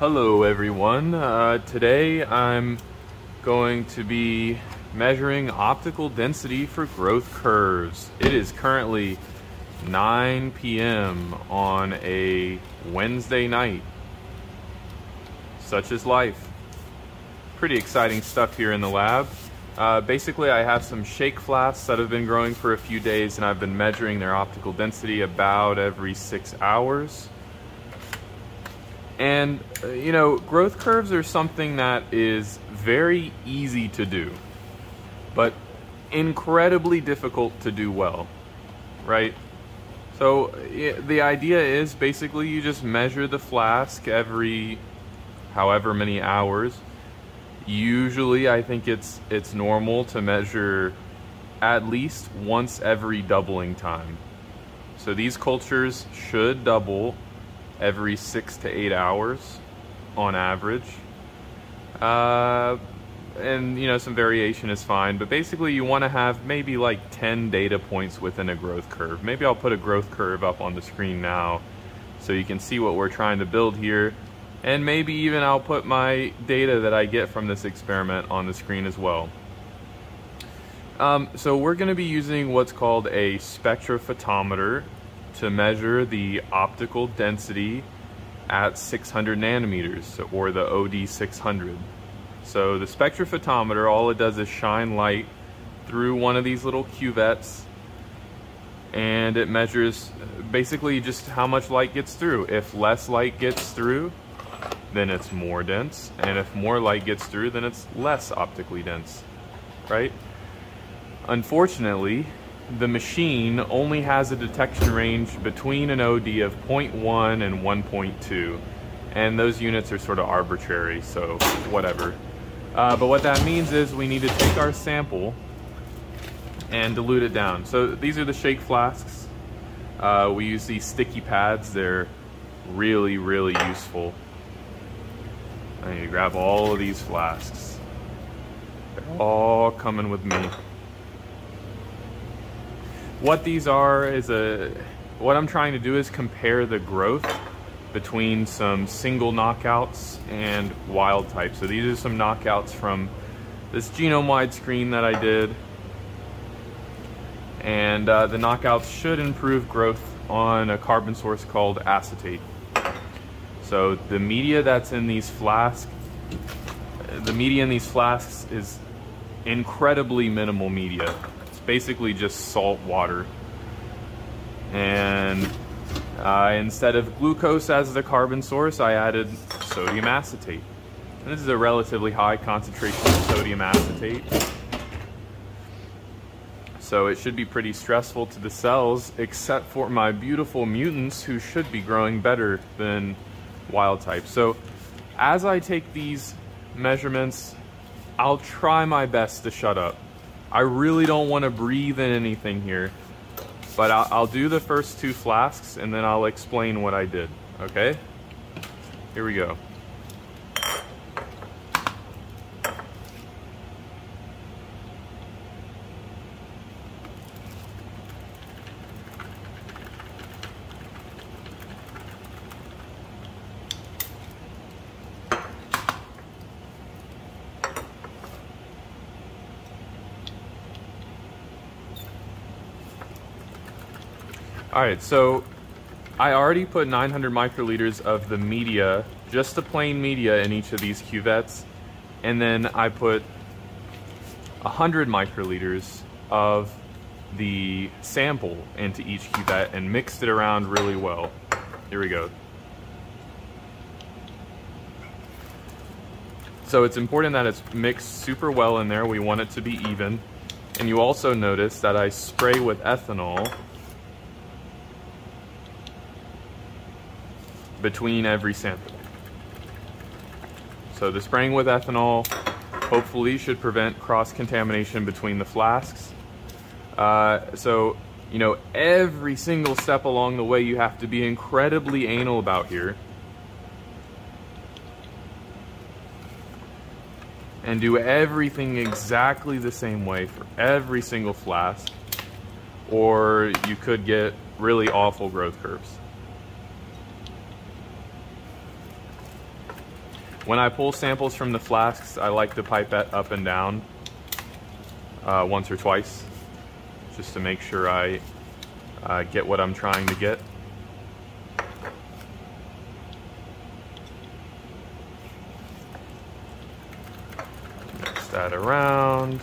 Hello everyone. Uh, today I'm going to be measuring optical density for growth curves. It is currently 9 p.m. on a Wednesday night. Such is life. Pretty exciting stuff here in the lab. Uh, basically I have some shake flasks that have been growing for a few days and I've been measuring their optical density about every six hours. And, uh, you know, growth curves are something that is very easy to do, but incredibly difficult to do well, right? So the idea is basically you just measure the flask every however many hours. Usually I think it's it's normal to measure at least once every doubling time. So these cultures should double every six to eight hours on average. Uh, and you know, some variation is fine, but basically you want to have maybe like 10 data points within a growth curve. Maybe I'll put a growth curve up on the screen now so you can see what we're trying to build here. And maybe even I'll put my data that I get from this experiment on the screen as well. Um, so we're going to be using what's called a spectrophotometer to measure the optical density at 600 nanometers, or the OD600. So the spectrophotometer, all it does is shine light through one of these little cuvettes and it measures basically just how much light gets through. If less light gets through, then it's more dense, and if more light gets through, then it's less optically dense, right? Unfortunately, the machine only has a detection range between an OD of 0.1 and 1.2 and those units are sort of arbitrary so whatever. Uh, but what that means is we need to take our sample and dilute it down. So these are the shake flasks. Uh, we use these sticky pads. They're really really useful. I need to grab all of these flasks. They're all coming with me what these are is a, what I'm trying to do is compare the growth between some single knockouts and wild type. So these are some knockouts from this genome-wide screen that I did. And uh, the knockouts should improve growth on a carbon source called acetate. So the media that's in these flasks, the media in these flasks is incredibly minimal media basically just salt water. And uh, instead of glucose as the carbon source, I added sodium acetate. And this is a relatively high concentration of sodium acetate. So it should be pretty stressful to the cells, except for my beautiful mutants who should be growing better than wild type. So as I take these measurements, I'll try my best to shut up. I really don't want to breathe in anything here. But I'll, I'll do the first two flasks and then I'll explain what I did, okay? Here we go. All right, so I already put 900 microliters of the media, just the plain media in each of these cuvettes. And then I put 100 microliters of the sample into each cuvette and mixed it around really well. Here we go. So it's important that it's mixed super well in there. We want it to be even. And you also notice that I spray with ethanol between every sample. So the spraying with ethanol hopefully should prevent cross-contamination between the flasks. Uh, so, you know, every single step along the way you have to be incredibly anal about here. And do everything exactly the same way for every single flask. Or you could get really awful growth curves. When I pull samples from the flasks, I like to pipette up and down uh, once or twice, just to make sure I uh, get what I'm trying to get. Mix that around.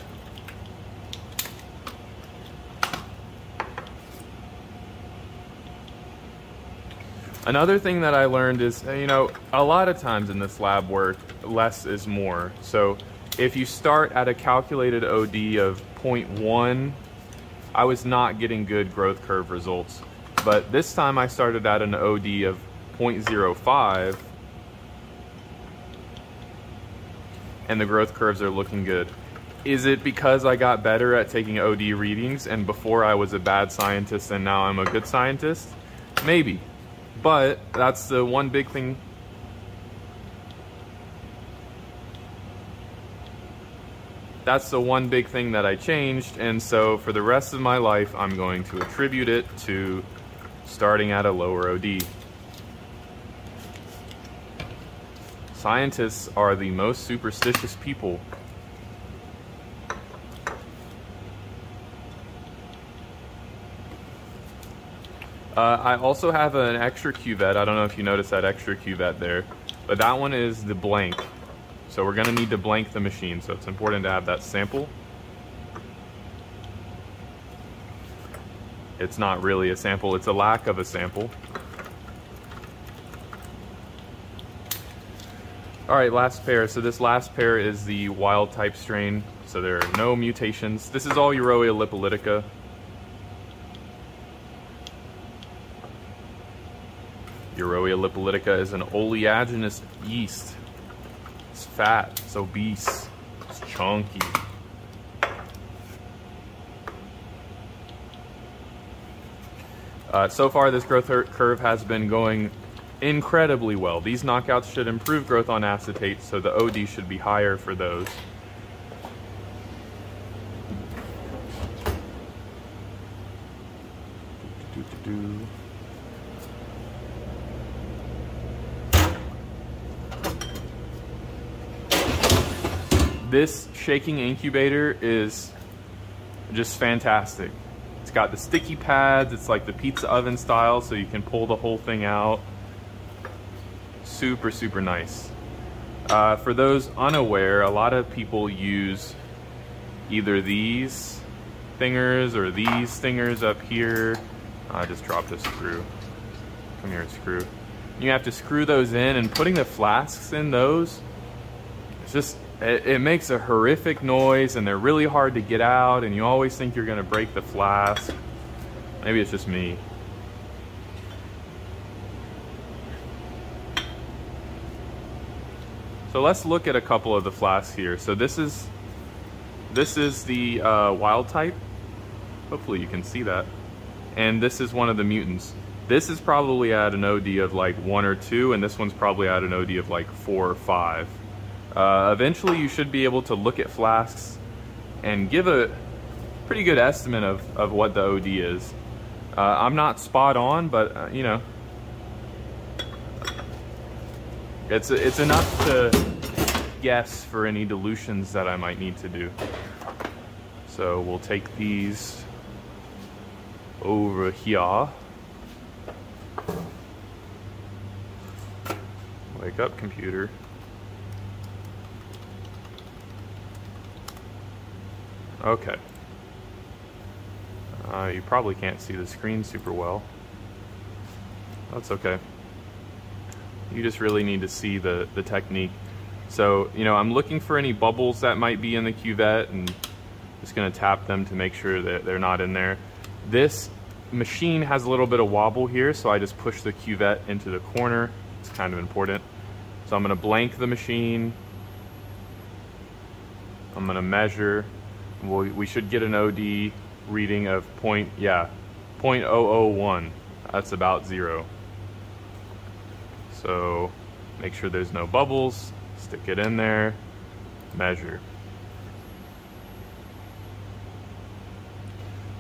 Another thing that I learned is, uh, you know, a lot of times in this lab work, less is more. So if you start at a calculated OD of 0.1, I was not getting good growth curve results. But this time I started at an OD of 0.05, and the growth curves are looking good. Is it because I got better at taking OD readings and before I was a bad scientist and now I'm a good scientist? Maybe. But that's the one big thing. That's the one big thing that I changed, and so for the rest of my life, I'm going to attribute it to starting at a lower OD. Scientists are the most superstitious people Uh, I also have an extra cuvette. I don't know if you noticed that extra cuvette there, but that one is the blank. So we're gonna need to blank the machine, so it's important to have that sample. It's not really a sample, it's a lack of a sample. All right, last pair. So this last pair is the wild type strain. So there are no mutations. This is all Yarrowia lipolytica. Yarrowia lipolytica is an oleaginous yeast. It's fat, it's obese, it's chunky. Uh, so far, this growth curve has been going incredibly well. These knockouts should improve growth on acetate, so the OD should be higher for those. This shaking incubator is just fantastic. It's got the sticky pads, it's like the pizza oven style, so you can pull the whole thing out. Super, super nice. Uh, for those unaware, a lot of people use either these thingers or these thingers up here. I just dropped a screw. Come here, screw. You have to screw those in and putting the flasks in those, it's just it, it, makes a horrific noise and they're really hard to get out and you always think you're gonna break the flask. Maybe it's just me. So let's look at a couple of the flasks here. So this is this is the uh, wild type. Hopefully you can see that. And this is one of the mutants. This is probably at an OD of like one or two, and this one's probably at an OD of like four or five. Uh, eventually you should be able to look at flasks and give a pretty good estimate of, of what the OD is. Uh, I'm not spot on, but uh, you know, it's, it's enough to guess for any dilutions that I might need to do. So we'll take these over here. Wake up, computer. Okay. Uh, you probably can't see the screen super well. That's okay. You just really need to see the, the technique. So, you know, I'm looking for any bubbles that might be in the cuvette and just gonna tap them to make sure that they're not in there. This machine has a little bit of wobble here, so I just push the cuvette into the corner. It's kind of important. So I'm gonna blank the machine. I'm gonna measure we we should get an OD reading of point, yeah, 0.001. That's about zero. So make sure there's no bubbles, stick it in there, measure.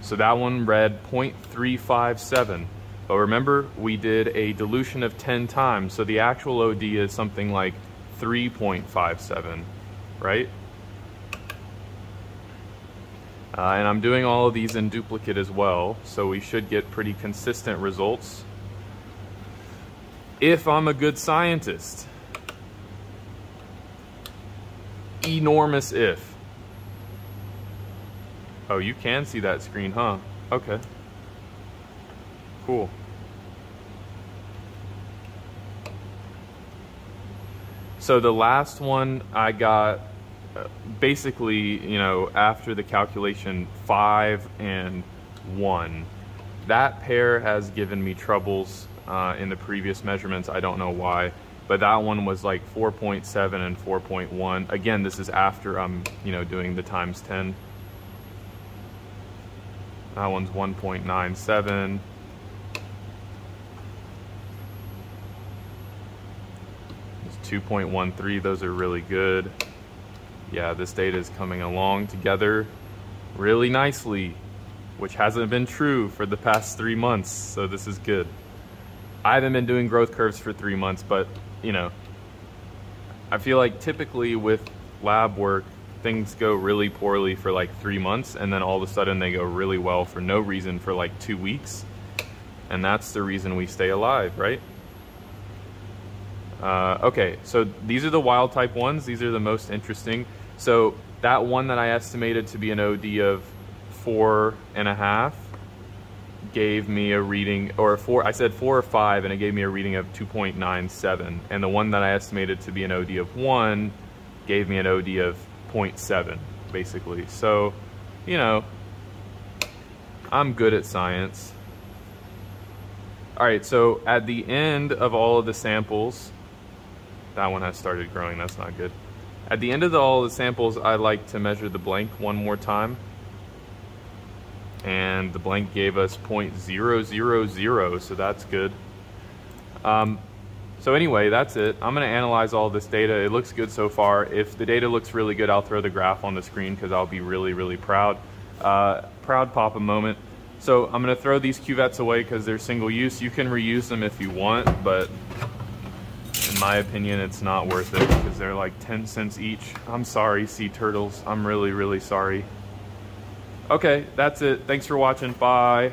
So that one read 0.357. But remember, we did a dilution of 10 times, so the actual OD is something like 3.57, right? Uh, and I'm doing all of these in duplicate as well, so we should get pretty consistent results. If I'm a good scientist. Enormous if. Oh, you can see that screen, huh? Okay. Cool. So the last one I got basically, you know, after the calculation five and one. That pair has given me troubles uh, in the previous measurements. I don't know why, but that one was like 4.7 and 4.1. Again, this is after I'm, you know, doing the times 10. That one's 1.97. It's 2.13, those are really good. Yeah, this data is coming along together really nicely, which hasn't been true for the past three months, so this is good. I haven't been doing growth curves for three months, but you know, I feel like typically with lab work, things go really poorly for like three months, and then all of a sudden they go really well for no reason for like two weeks. And that's the reason we stay alive, right? Uh, okay, so these are the wild type ones. These are the most interesting. So that one that I estimated to be an OD of four and a half gave me a reading, or four, I said four or five, and it gave me a reading of 2.97. And the one that I estimated to be an OD of one gave me an OD of 0.7, basically. So, you know, I'm good at science. All right, so at the end of all of the samples, that one has started growing, that's not good. At the end of the, all the samples, I like to measure the blank one more time. And the blank gave us 0.000, so that's good. Um, so anyway, that's it. I'm gonna analyze all this data. It looks good so far. If the data looks really good, I'll throw the graph on the screen because I'll be really, really proud. Uh, proud papa moment. So I'm gonna throw these cuvettes away because they're single use. You can reuse them if you want, but my opinion, it's not worth it because they're like 10 cents each. I'm sorry, sea turtles. I'm really, really sorry. Okay, that's it. Thanks for watching. Bye.